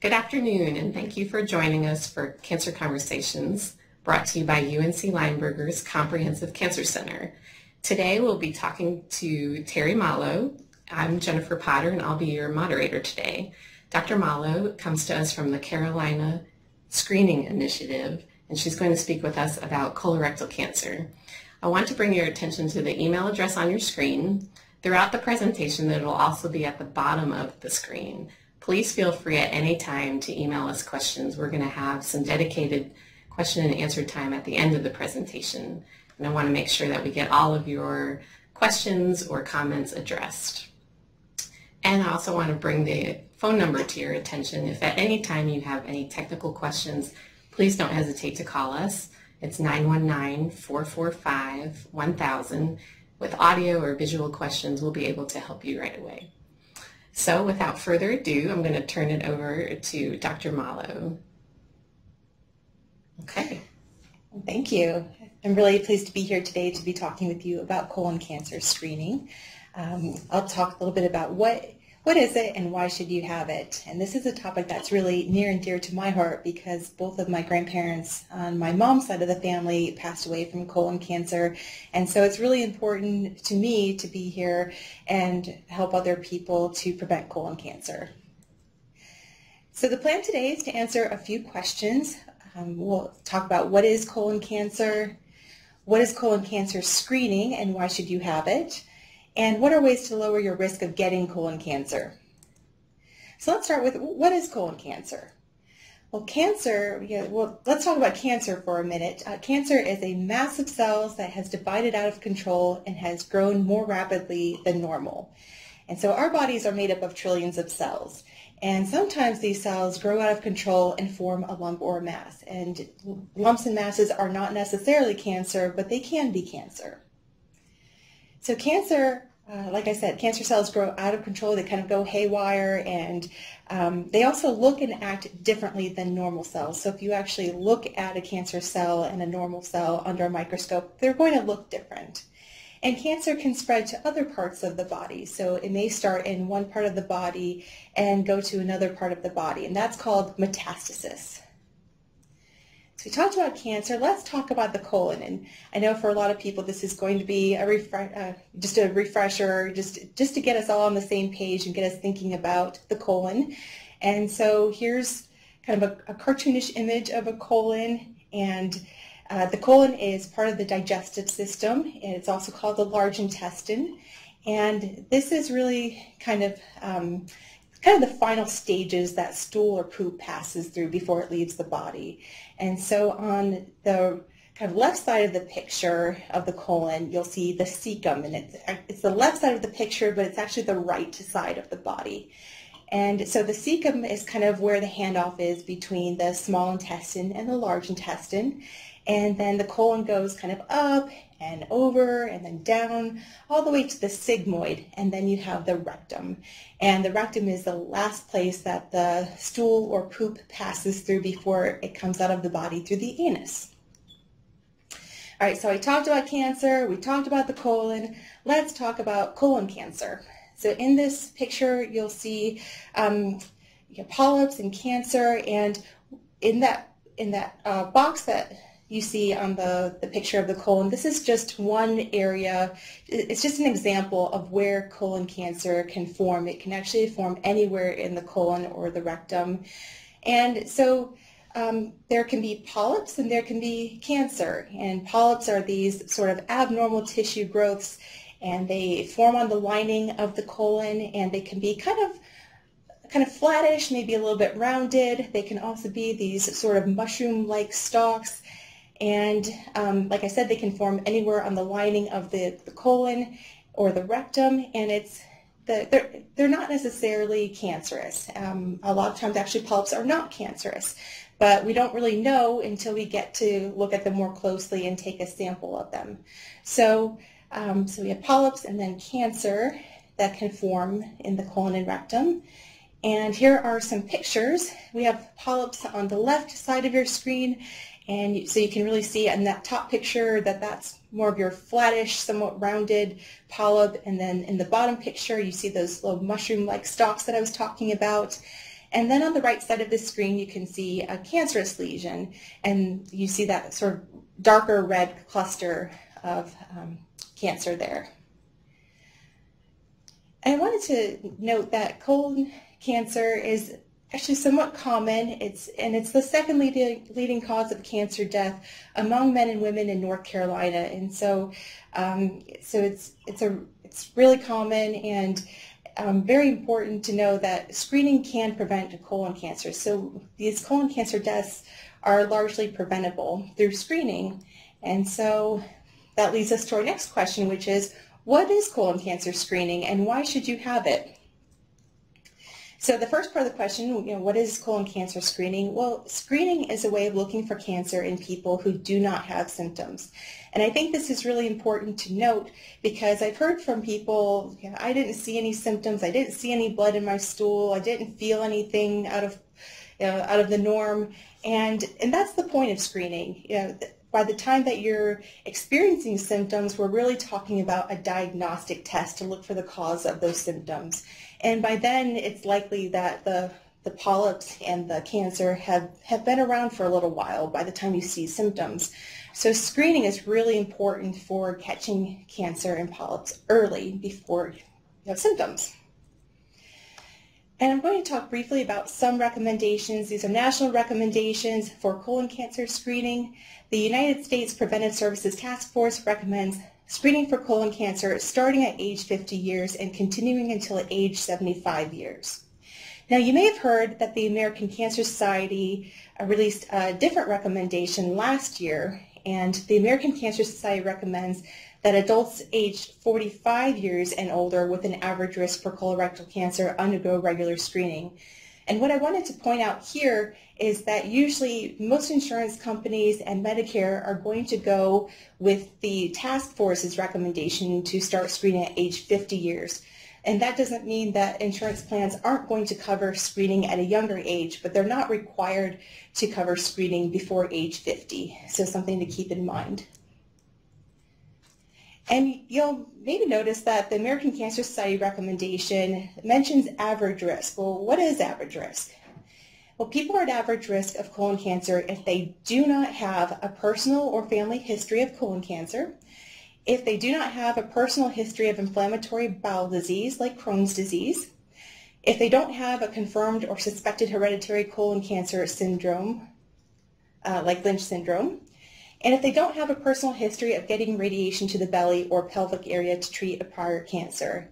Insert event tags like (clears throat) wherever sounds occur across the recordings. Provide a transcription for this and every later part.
Good afternoon, and thank you for joining us for Cancer Conversations, brought to you by UNC Lineberger's Comprehensive Cancer Center. Today we'll be talking to Terry Malo. I'm Jennifer Potter, and I'll be your moderator today. Dr. Malo comes to us from the Carolina Screening Initiative, and she's going to speak with us about colorectal cancer. I want to bring your attention to the email address on your screen. Throughout the presentation, it will also be at the bottom of the screen please feel free at any time to email us questions. We're going to have some dedicated question and answer time at the end of the presentation. And I want to make sure that we get all of your questions or comments addressed. And I also want to bring the phone number to your attention. If at any time you have any technical questions, please don't hesitate to call us. It's 919-445-1000. With audio or visual questions, we'll be able to help you right away. So without further ado, I'm going to turn it over to Dr. Malo. Okay. Thank you. I'm really pleased to be here today to be talking with you about colon cancer screening. Um, I'll talk a little bit about what what is it and why should you have it? And this is a topic that's really near and dear to my heart because both of my grandparents on my mom's side of the family passed away from colon cancer. And so it's really important to me to be here and help other people to prevent colon cancer. So the plan today is to answer a few questions. Um, we'll talk about what is colon cancer, what is colon cancer screening and why should you have it, and what are ways to lower your risk of getting colon cancer? So let's start with what is colon cancer? Well, cancer, well, let's talk about cancer for a minute. Uh, cancer is a mass of cells that has divided out of control and has grown more rapidly than normal. And so our bodies are made up of trillions of cells. And sometimes these cells grow out of control and form a lump or a mass. And lumps and masses are not necessarily cancer, but they can be cancer. So cancer uh, like I said, cancer cells grow out of control. They kind of go haywire, and um, they also look and act differently than normal cells. So if you actually look at a cancer cell and a normal cell under a microscope, they're going to look different. And cancer can spread to other parts of the body. So it may start in one part of the body and go to another part of the body, and that's called metastasis. So we talked about cancer. Let's talk about the colon. And I know for a lot of people this is going to be a uh, just a refresher, just just to get us all on the same page and get us thinking about the colon. And so here's kind of a, a cartoonish image of a colon. And uh, the colon is part of the digestive system. And it's also called the large intestine. And this is really kind of um, kind of the final stages that stool or poop passes through before it leaves the body. And so on the kind of left side of the picture of the colon, you'll see the cecum, and it's, it's the left side of the picture, but it's actually the right side of the body. And so the cecum is kind of where the handoff is between the small intestine and the large intestine. And then the colon goes kind of up and over and then down all the way to the sigmoid and then you have the rectum and the rectum is the last place that the stool or poop passes through before it comes out of the body through the anus. All right, so I talked about cancer, we talked about the colon. Let's talk about colon cancer. So in this picture, you'll see um, polyps and cancer, and in that in that uh, box that you see on the, the picture of the colon. This is just one area. It's just an example of where colon cancer can form. It can actually form anywhere in the colon or the rectum. And so um, there can be polyps and there can be cancer. And polyps are these sort of abnormal tissue growths and they form on the lining of the colon and they can be kind of kind of flattish, maybe a little bit rounded. They can also be these sort of mushroom-like stalks and um, like I said, they can form anywhere on the lining of the, the colon or the rectum, and it's the, they're, they're not necessarily cancerous. Um, a lot of times actually polyps are not cancerous, but we don't really know until we get to look at them more closely and take a sample of them. So, um, so we have polyps and then cancer that can form in the colon and rectum. And here are some pictures. We have polyps on the left side of your screen and so you can really see in that top picture that that's more of your flattish, somewhat rounded polyp. And then in the bottom picture, you see those little mushroom-like stalks that I was talking about. And then on the right side of the screen, you can see a cancerous lesion, and you see that sort of darker red cluster of um, cancer there. I wanted to note that colon cancer is actually somewhat common. It's and it's the second leading leading cause of cancer death among men and women in North Carolina. And so, um, so it's it's a it's really common and um, very important to know that screening can prevent colon cancer. So these colon cancer deaths are largely preventable through screening. And so that leads us to our next question, which is, what is colon cancer screening and why should you have it? So the first part of the question, you know, what is colon cancer screening? Well, screening is a way of looking for cancer in people who do not have symptoms. And I think this is really important to note because I've heard from people, I didn't see any symptoms, I didn't see any blood in my stool, I didn't feel anything out of you know, out of the norm. And, and that's the point of screening. You know, by the time that you're experiencing symptoms, we're really talking about a diagnostic test to look for the cause of those symptoms. And by then, it's likely that the, the polyps and the cancer have, have been around for a little while by the time you see symptoms. So screening is really important for catching cancer and polyps early before you have symptoms. And I'm going to talk briefly about some recommendations. These are national recommendations for colon cancer screening. The United States Preventive Services Task Force recommends screening for colon cancer starting at age 50 years and continuing until age 75 years. Now, you may have heard that the American Cancer Society uh, released a different recommendation last year, and the American Cancer Society recommends that adults aged 45 years and older with an average risk for colorectal cancer undergo regular screening. And what I wanted to point out here is that usually most insurance companies and Medicare are going to go with the task force's recommendation to start screening at age 50 years. And that doesn't mean that insurance plans aren't going to cover screening at a younger age, but they're not required to cover screening before age 50. So something to keep in mind. And you'll maybe notice that the American Cancer Society recommendation mentions average risk. Well, what is average risk? Well, people are at average risk of colon cancer if they do not have a personal or family history of colon cancer, if they do not have a personal history of inflammatory bowel disease like Crohn's disease, if they don't have a confirmed or suspected hereditary colon cancer syndrome uh, like Lynch syndrome, and if they don't have a personal history of getting radiation to the belly or pelvic area to treat a prior cancer.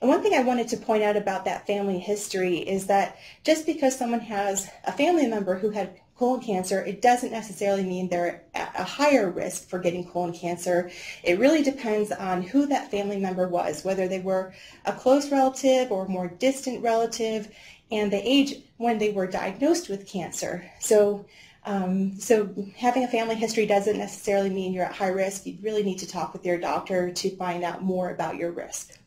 And one thing I wanted to point out about that family history is that just because someone has a family member who had colon cancer, it doesn't necessarily mean they're at a higher risk for getting colon cancer. It really depends on who that family member was, whether they were a close relative or more distant relative, and the age when they were diagnosed with cancer. So um, so having a family history doesn't necessarily mean you're at high risk. You really need to talk with your doctor to find out more about your risk.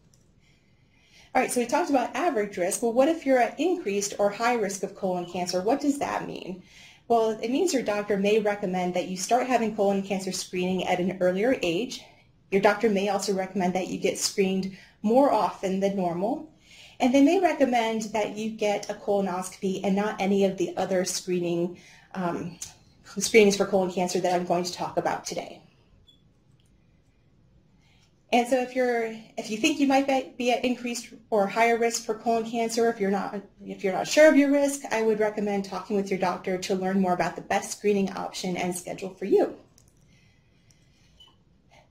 All right, so we talked about average risk. Well, what if you're at increased or high risk of colon cancer? What does that mean? Well, it means your doctor may recommend that you start having colon cancer screening at an earlier age. Your doctor may also recommend that you get screened more often than normal. And they may recommend that you get a colonoscopy and not any of the other screening um, screenings for colon cancer that I'm going to talk about today. And so if you're if you think you might be at increased or higher risk for colon cancer, if you're not if you're not sure of your risk, I would recommend talking with your doctor to learn more about the best screening option and schedule for you.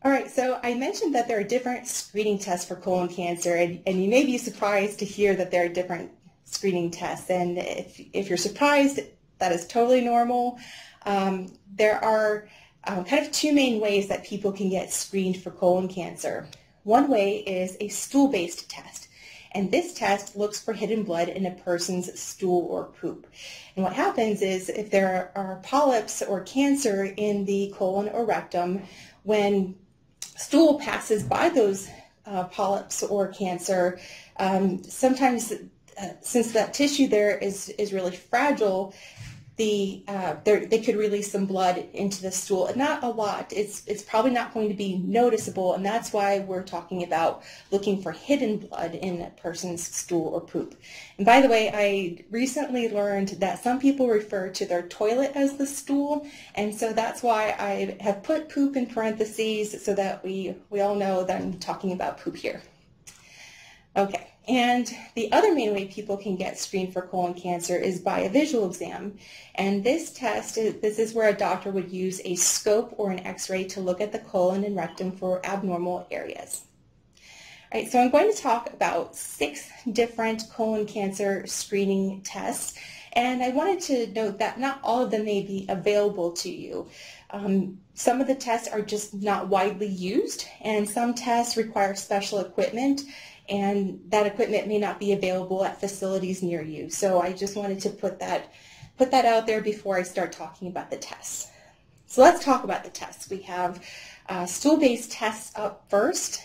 All right, so I mentioned that there are different screening tests for colon cancer, and, and you may be surprised to hear that there are different screening tests. And if, if you're surprised, that is totally normal. Um, there are um, kind of two main ways that people can get screened for colon cancer. One way is a stool-based test. And this test looks for hidden blood in a person's stool or poop. And what happens is if there are polyps or cancer in the colon or rectum, when stool passes by those uh, polyps or cancer, um, sometimes uh, since that tissue there is, is really fragile, the uh, they could release some blood into the stool. Not a lot. It's it's probably not going to be noticeable, and that's why we're talking about looking for hidden blood in a person's stool or poop. And by the way, I recently learned that some people refer to their toilet as the stool, and so that's why I have put poop in parentheses so that we we all know that I'm talking about poop here. Okay. And the other main way people can get screened for colon cancer is by a visual exam. And this test, this is where a doctor would use a scope or an x-ray to look at the colon and rectum for abnormal areas. All right, so I'm going to talk about six different colon cancer screening tests. And I wanted to note that not all of them may be available to you. Um, some of the tests are just not widely used, and some tests require special equipment and that equipment may not be available at facilities near you. So I just wanted to put that, put that out there before I start talking about the tests. So let's talk about the tests. We have uh, stool-based tests up first.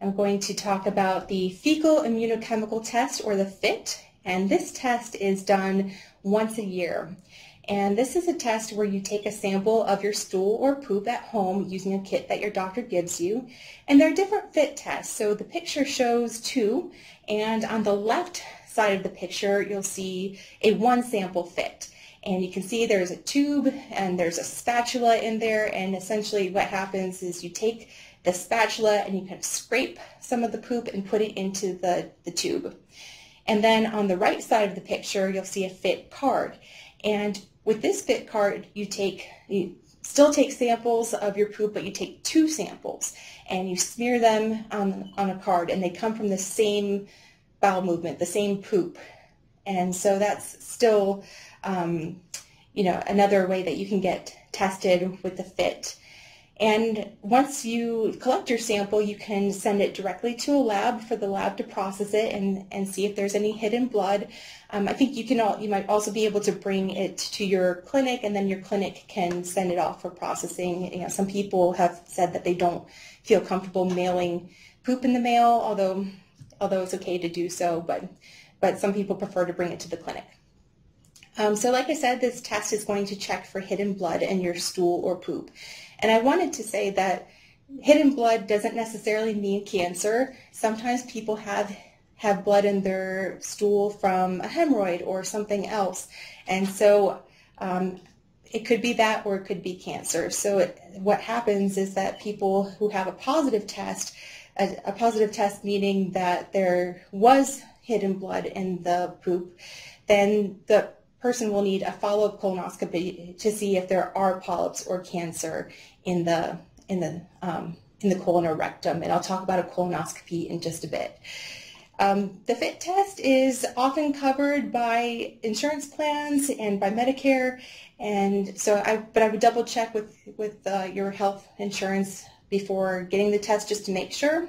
I'm going to talk about the fecal immunochemical test or the FIT, and this test is done once a year. And this is a test where you take a sample of your stool or poop at home using a kit that your doctor gives you. And there are different fit tests. So the picture shows two, and on the left side of the picture, you'll see a one sample fit. And you can see there's a tube and there's a spatula in there. And essentially what happens is you take the spatula and you kind of scrape some of the poop and put it into the, the tube. And then on the right side of the picture, you'll see a fit card. And with this fit card, you take, you still take samples of your poop, but you take two samples and you smear them on, on a card and they come from the same bowel movement, the same poop. And so that's still, um, you know, another way that you can get tested with the fit. And once you collect your sample, you can send it directly to a lab for the lab to process it and, and see if there's any hidden blood. Um, I think you can all, you might also be able to bring it to your clinic and then your clinic can send it off for processing. You know, some people have said that they don't feel comfortable mailing poop in the mail, although although it's okay to do so, but but some people prefer to bring it to the clinic. Um, so like I said, this test is going to check for hidden blood in your stool or poop. And I wanted to say that hidden blood doesn't necessarily mean cancer. Sometimes people have have blood in their stool from a hemorrhoid or something else. And so um, it could be that or it could be cancer. So it, what happens is that people who have a positive test, a, a positive test meaning that there was hidden blood in the poop, then the person will need a follow-up colonoscopy to see if there are polyps or cancer in the in the um, in the colon or rectum, and I'll talk about a colonoscopy in just a bit. Um, the FIT test is often covered by insurance plans and by Medicare, and so I but I would double check with with uh, your health insurance before getting the test just to make sure.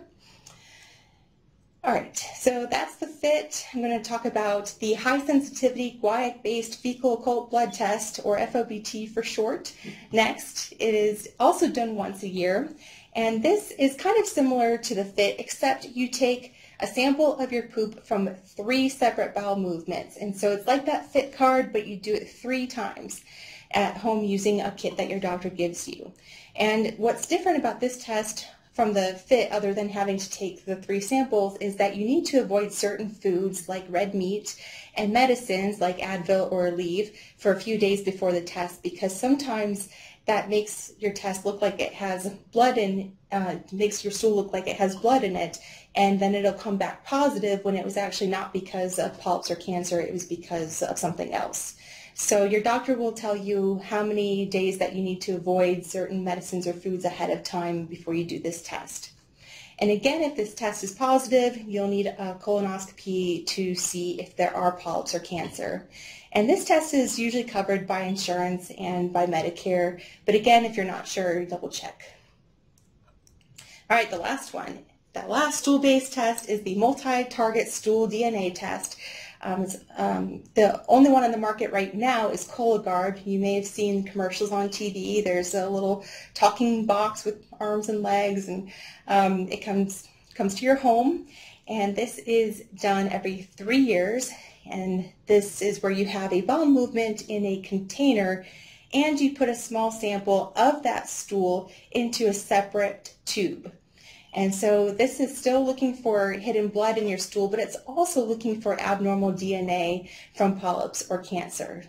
All right, so that's the FIT. I'm going to talk about the high sensitivity guaiac-based fecal occult blood test, or FOBT for short. Next, it is also done once a year, and this is kind of similar to the FIT, except you take a sample of your poop from three separate bowel movements. And so it's like that FIT card, but you do it three times at home using a kit that your doctor gives you. And what's different about this test from the fit other than having to take the three samples is that you need to avoid certain foods like red meat and medicines like Advil or Aleve for a few days before the test because sometimes that makes your test look like it has blood in, uh, makes your stool look like it has blood in it and then it'll come back positive when it was actually not because of polyps or cancer, it was because of something else. So your doctor will tell you how many days that you need to avoid certain medicines or foods ahead of time before you do this test. And again, if this test is positive, you'll need a colonoscopy to see if there are polyps or cancer. And this test is usually covered by insurance and by Medicare. But again, if you're not sure, double check. All right, the last one. That last stool-based test is the multi-target stool DNA test. Um, um, the only one on the market right now is Cologuard. You may have seen commercials on TV. There's a little talking box with arms and legs, and um, it comes comes to your home. and this is done every three years. And this is where you have a bowel movement in a container and you put a small sample of that stool into a separate tube. And so this is still looking for hidden blood in your stool, but it's also looking for abnormal DNA from polyps or cancer.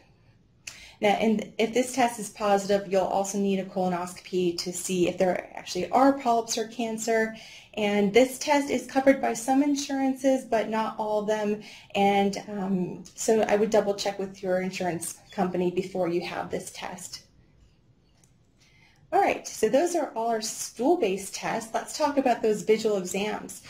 Now, and if this test is positive, you'll also need a colonoscopy to see if there actually are polyps or cancer. And this test is covered by some insurances, but not all of them. And um, so I would double check with your insurance company before you have this test. All right, so those are all our stool-based tests. Let's talk about those visual exams.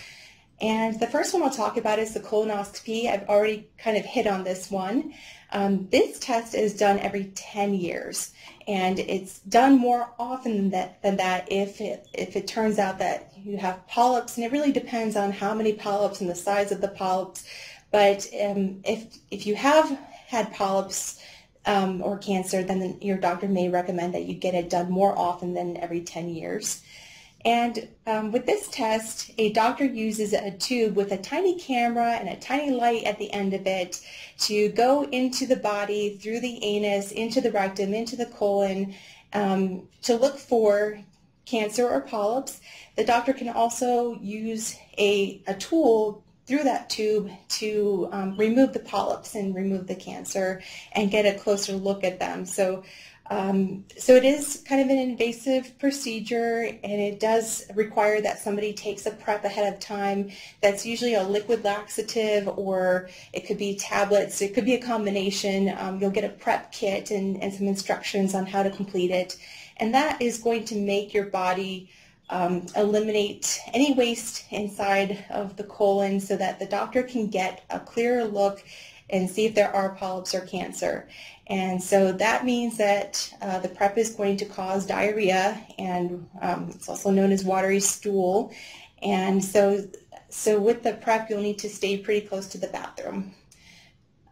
And the first one I'll talk about is the colonoscopy. I've already kind of hit on this one. Um, this test is done every 10 years, and it's done more often than that, than that if, it, if it turns out that you have polyps, and it really depends on how many polyps and the size of the polyps. But um, if, if you have had polyps, um, or cancer, then your doctor may recommend that you get it done more often than every 10 years. And um, with this test, a doctor uses a tube with a tiny camera and a tiny light at the end of it to go into the body, through the anus, into the rectum, into the colon, um, to look for cancer or polyps. The doctor can also use a, a tool through that tube to um, remove the polyps and remove the cancer and get a closer look at them. So, um, so it is kind of an invasive procedure and it does require that somebody takes a prep ahead of time. That's usually a liquid laxative or it could be tablets. It could be a combination. Um, you'll get a prep kit and, and some instructions on how to complete it. And that is going to make your body um, eliminate any waste inside of the colon so that the doctor can get a clearer look and see if there are polyps or cancer. And so that means that uh, the prep is going to cause diarrhea and um, it's also known as watery stool. And so, so with the prep, you'll need to stay pretty close to the bathroom.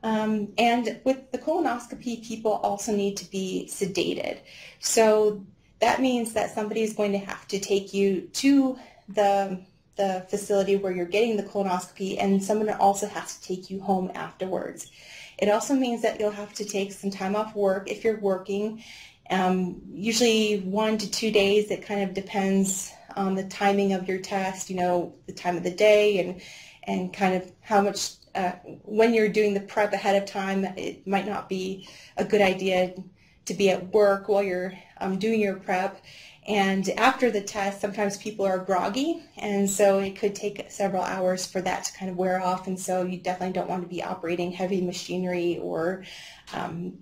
Um, and with the colonoscopy, people also need to be sedated. So that means that somebody is going to have to take you to the the facility where you're getting the colonoscopy and someone also has to take you home afterwards. It also means that you'll have to take some time off work if you're working, um, usually one to two days. It kind of depends on the timing of your test, you know, the time of the day and, and kind of how much, uh, when you're doing the prep ahead of time, it might not be a good idea to be at work while you're um, doing your prep. And after the test, sometimes people are groggy, and so it could take several hours for that to kind of wear off. And so you definitely don't want to be operating heavy machinery or, um,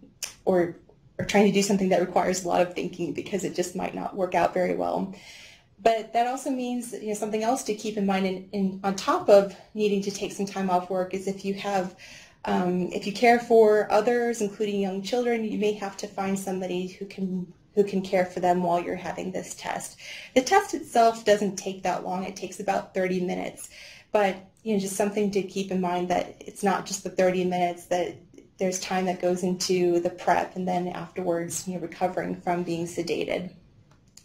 or, or trying to do something that requires a lot of thinking because it just might not work out very well. But that also means you know something else to keep in mind. In, in on top of needing to take some time off work is if you have um, if you care for others, including young children, you may have to find somebody who can who can care for them while you're having this test. The test itself doesn't take that long. It takes about 30 minutes. But you know, just something to keep in mind that it's not just the 30 minutes, that there's time that goes into the prep and then afterwards, you know, recovering from being sedated.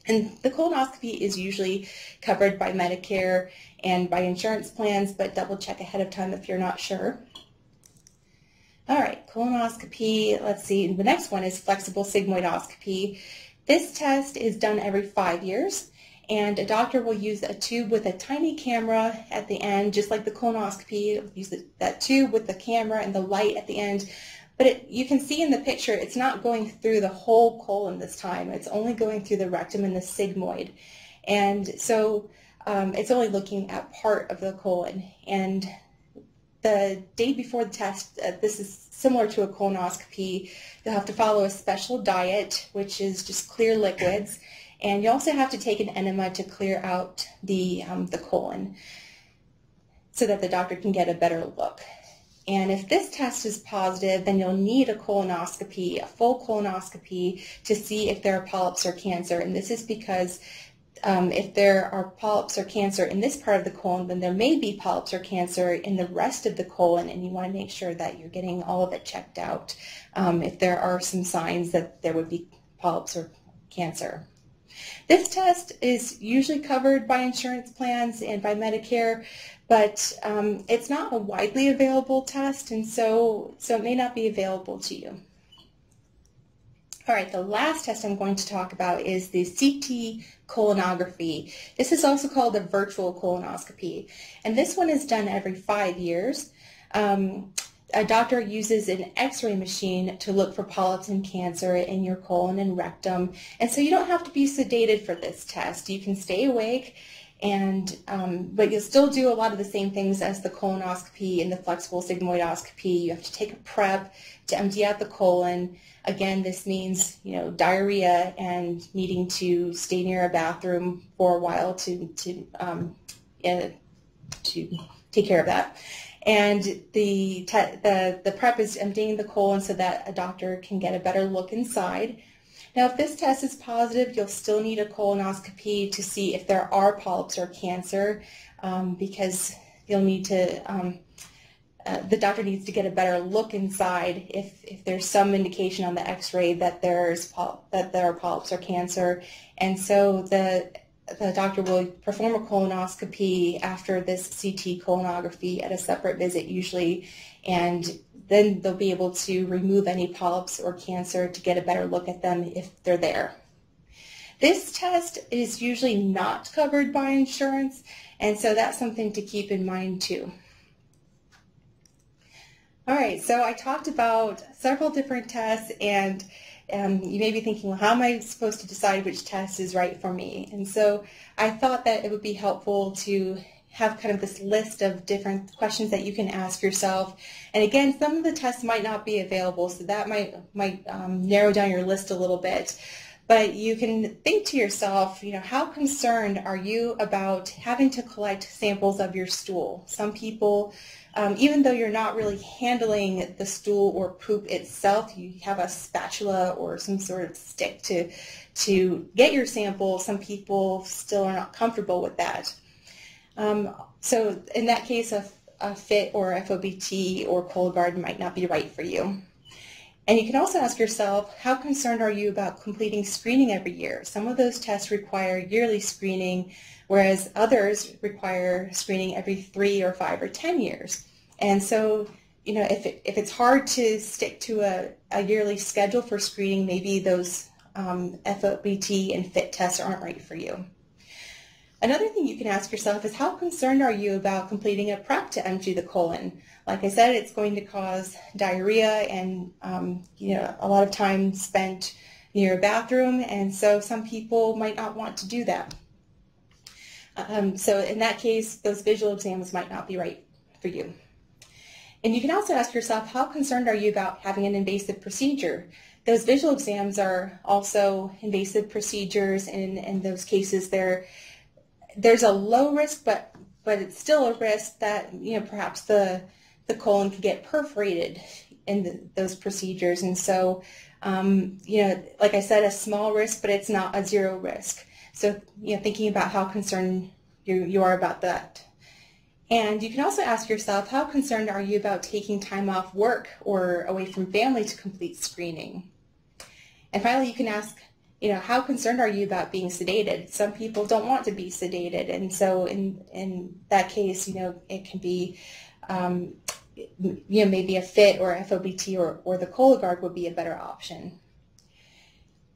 And the colonoscopy is usually covered by Medicare and by insurance plans, but double check ahead of time if you're not sure. All right, colonoscopy. Let's see. The next one is flexible sigmoidoscopy. This test is done every five years, and a doctor will use a tube with a tiny camera at the end, just like the colonoscopy. Use that tube with the camera and the light at the end. But it, you can see in the picture, it's not going through the whole colon this time. It's only going through the rectum and the sigmoid. And so um, it's only looking at part of the colon. And the day before the test, uh, this is similar to a colonoscopy. You'll have to follow a special diet, which is just clear liquids. And you also have to take an enema to clear out the, um, the colon so that the doctor can get a better look. And if this test is positive, then you'll need a colonoscopy, a full colonoscopy, to see if there are polyps or cancer. And this is because um, if there are polyps or cancer in this part of the colon, then there may be polyps or cancer in the rest of the colon, and you want to make sure that you're getting all of it checked out um, if there are some signs that there would be polyps or cancer. This test is usually covered by insurance plans and by Medicare, but um, it's not a widely available test, and so, so it may not be available to you. All right, the last test I'm going to talk about is the CT colonography. This is also called a virtual colonoscopy, and this one is done every five years. Um, a doctor uses an x-ray machine to look for polyps and cancer in your colon and rectum, and so you don't have to be sedated for this test. You can stay awake and um, but you'll still do a lot of the same things as the colonoscopy and the flexible sigmoidoscopy. You have to take a prep to empty out the colon. Again, this means you know diarrhea and needing to stay near a bathroom for a while to to um, uh, to take care of that. And the the the prep is emptying the colon so that a doctor can get a better look inside. Now, if this test is positive, you'll still need a colonoscopy to see if there are polyps or cancer um, because you'll need to, um, uh, the doctor needs to get a better look inside if, if there's some indication on the x-ray that there's that there are polyps or cancer. And so the the doctor will perform a colonoscopy after this CT colonography at a separate visit usually and then they'll be able to remove any polyps or cancer to get a better look at them if they're there. This test is usually not covered by insurance, and so that's something to keep in mind too. All right, so I talked about several different tests, and um, you may be thinking, well, how am I supposed to decide which test is right for me? And so I thought that it would be helpful to have kind of this list of different questions that you can ask yourself. And again, some of the tests might not be available, so that might might um, narrow down your list a little bit. But you can think to yourself, you know, how concerned are you about having to collect samples of your stool? Some people, um, even though you're not really handling the stool or poop itself, you have a spatula or some sort of stick to to get your sample. Some people still are not comfortable with that. Um, so in that case, a, a FIT or FOBT or Cologuard might not be right for you. And you can also ask yourself, how concerned are you about completing screening every year? Some of those tests require yearly screening, whereas others require screening every three or five or 10 years. And so, you know, if, it, if it's hard to stick to a, a yearly schedule for screening, maybe those um, FOBT and FIT tests aren't right for you. Another thing you can ask yourself is how concerned are you about completing a prep to empty the colon? Like I said, it's going to cause diarrhea and um, you know a lot of time spent near a bathroom, and so some people might not want to do that. Um, so in that case, those visual exams might not be right for you. And you can also ask yourself, how concerned are you about having an invasive procedure? Those visual exams are also invasive procedures, and in those cases, they're there's a low risk, but but it's still a risk that you know perhaps the the colon could get perforated in the, those procedures, and so um, you know, like I said, a small risk, but it's not a zero risk. So you know, thinking about how concerned you you are about that. And you can also ask yourself, how concerned are you about taking time off work or away from family to complete screening? And finally, you can ask, you know, how concerned are you about being sedated? Some people don't want to be sedated, and so in in that case, you know, it can be, um, you know, maybe a FIT or FOBT or or the Cologuard would be a better option.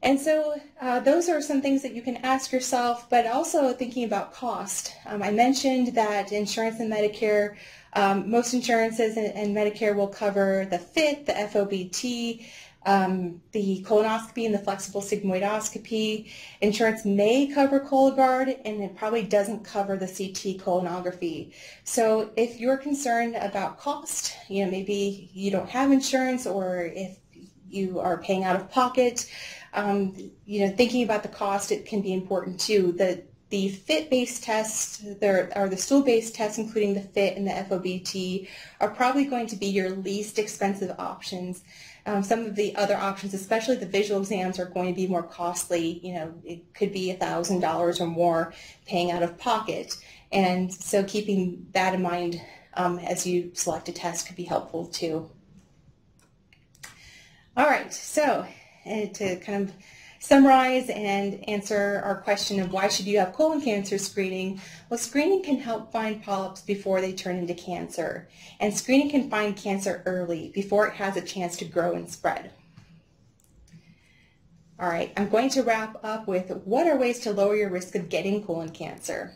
And so uh, those are some things that you can ask yourself, but also thinking about cost. Um, I mentioned that insurance and Medicare, um, most insurances and, and Medicare will cover the FIT, the FOBT, um, the colonoscopy and the flexible sigmoidoscopy. Insurance may cover Cologuard and it probably doesn't cover the CT colonography. So if you're concerned about cost, you know, maybe you don't have insurance or if you are paying out of pocket, um, you know, thinking about the cost, it can be important too. The, the FIT-based tests, there are the stool-based tests, including the FIT and the FOBT, are probably going to be your least expensive options. Um, some of the other options, especially the visual exams, are going to be more costly. You know, it could be $1,000 or more paying out of pocket. And so keeping that in mind um, as you select a test could be helpful too. All right, so to kind of summarize and answer our question of why should you have colon cancer screening, well, screening can help find polyps before they turn into cancer. And screening can find cancer early before it has a chance to grow and spread. All right, I'm going to wrap up with what are ways to lower your risk of getting colon cancer.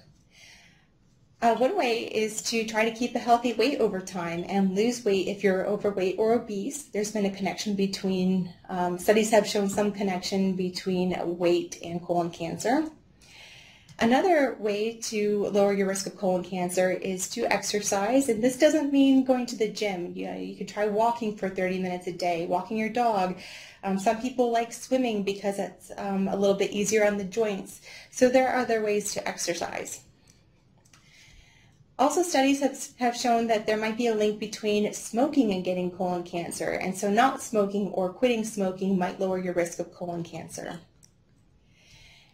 Uh, one way is to try to keep a healthy weight over time and lose weight if you're overweight or obese. There's been a connection between, um, studies have shown some connection between weight and colon cancer. Another way to lower your risk of colon cancer is to exercise, and this doesn't mean going to the gym. You, know, you could try walking for 30 minutes a day, walking your dog. Um, some people like swimming because it's um, a little bit easier on the joints. So there are other ways to exercise. Also, studies have, have shown that there might be a link between smoking and getting colon cancer, and so not smoking or quitting smoking might lower your risk of colon cancer.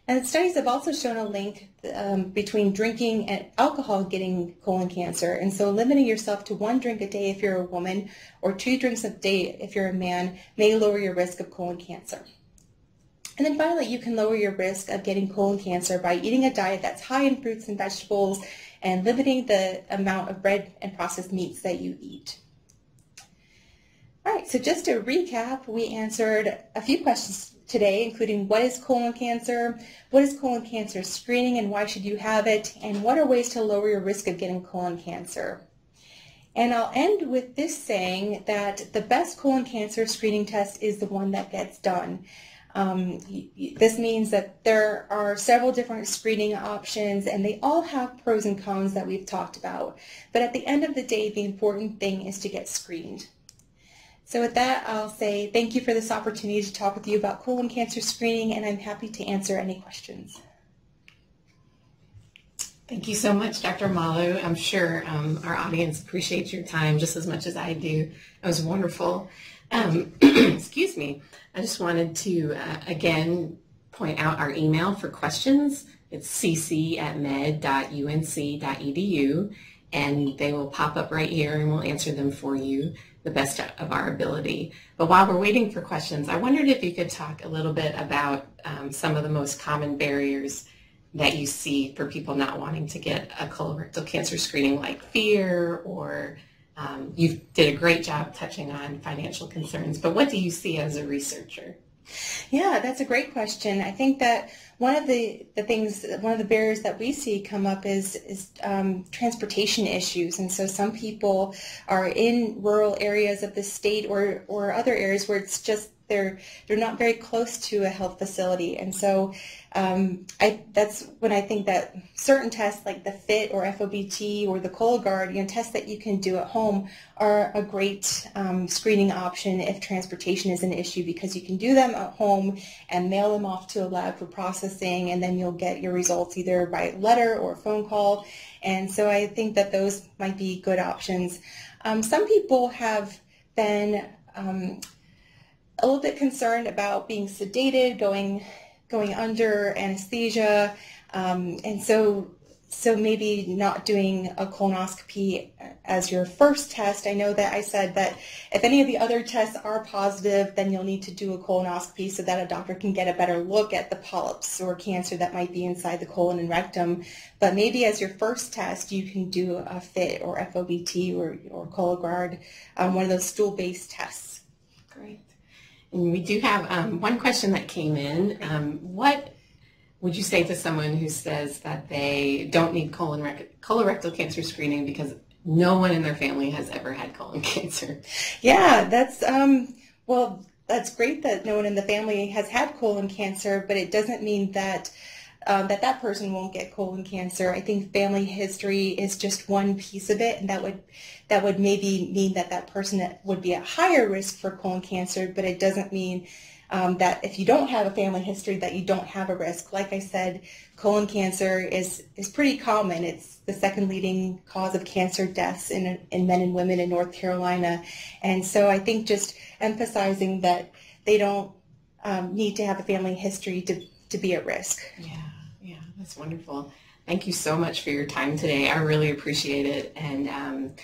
And studies have also shown a link um, between drinking and alcohol getting colon cancer. And so limiting yourself to one drink a day if you're a woman or two drinks a day if you're a man may lower your risk of colon cancer. And then finally, you can lower your risk of getting colon cancer by eating a diet that's high in fruits and vegetables and limiting the amount of bread and processed meats that you eat. All right, so just to recap, we answered a few questions today, including what is colon cancer, what is colon cancer screening and why should you have it, and what are ways to lower your risk of getting colon cancer. And I'll end with this saying that the best colon cancer screening test is the one that gets done. Um, this means that there are several different screening options and they all have pros and cons that we've talked about. But at the end of the day, the important thing is to get screened. So with that, I'll say thank you for this opportunity to talk with you about colon cancer screening and I'm happy to answer any questions. Thank you so much, Dr. Malo. I'm sure um, our audience appreciates your time just as much as I do. It was wonderful. Um, (clears throat) excuse me. I just wanted to, uh, again, point out our email for questions. It's cc at med.unc.edu, and they will pop up right here, and we'll answer them for you the best of our ability. But while we're waiting for questions, I wondered if you could talk a little bit about um, some of the most common barriers that you see for people not wanting to get a colorectal cancer screening, like fear or um, you did a great job touching on financial concerns, but what do you see as a researcher? Yeah, that's a great question. I think that one of the, the things, one of the barriers that we see come up is, is um, transportation issues. And so some people are in rural areas of the state or, or other areas where it's just they're they're not very close to a health facility, and so um, I that's when I think that certain tests like the FIT or FOBT or the Cologuard, you know, tests that you can do at home are a great um, screening option if transportation is an issue because you can do them at home and mail them off to a lab for processing, and then you'll get your results either by letter or phone call. And so I think that those might be good options. Um, some people have been um, a little bit concerned about being sedated, going going under anesthesia, um, and so so maybe not doing a colonoscopy as your first test. I know that I said that if any of the other tests are positive, then you'll need to do a colonoscopy so that a doctor can get a better look at the polyps or cancer that might be inside the colon and rectum. But maybe as your first test, you can do a FIT or FOBT or, or Cologuard, um, one of those stool-based tests. Great. We do have um, one question that came in. Um, what would you say to someone who says that they don't need colon colorectal cancer screening because no one in their family has ever had colon (laughs) cancer? Yeah, that's, um, well, that's great that no one in the family has had colon cancer, but it doesn't mean that um, that that person won't get colon cancer. I think family history is just one piece of it, and that would that would maybe mean that that person would be at higher risk for colon cancer, but it doesn't mean um, that if you don't have a family history that you don't have a risk. Like I said, colon cancer is is pretty common. It's the second leading cause of cancer deaths in in men and women in North Carolina, and so I think just emphasizing that they don't um, need to have a family history to to be at risk. Yeah. That's wonderful. Thank you so much for your time today. I really appreciate it. And um,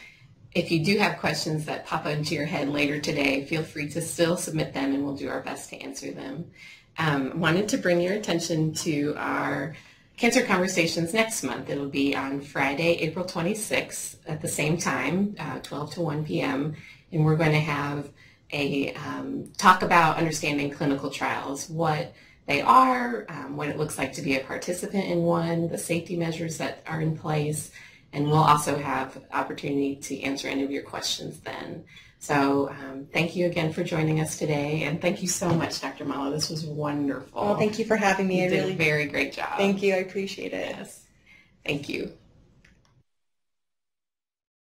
if you do have questions that pop into your head later today, feel free to still submit them and we'll do our best to answer them. Um, wanted to bring your attention to our Cancer Conversations next month. It'll be on Friday, April 26th at the same time, uh, 12 to 1 p.m. And we're going to have a um, talk about understanding clinical trials, what they are, um, what it looks like to be a participant in one, the safety measures that are in place, and we'll also have opportunity to answer any of your questions then. So um, thank you again for joining us today, and thank you so much, Dr. Malo. This was wonderful. Well, thank you for having me. You I did really a very great job. thank you. I appreciate it. Yes. Thank you.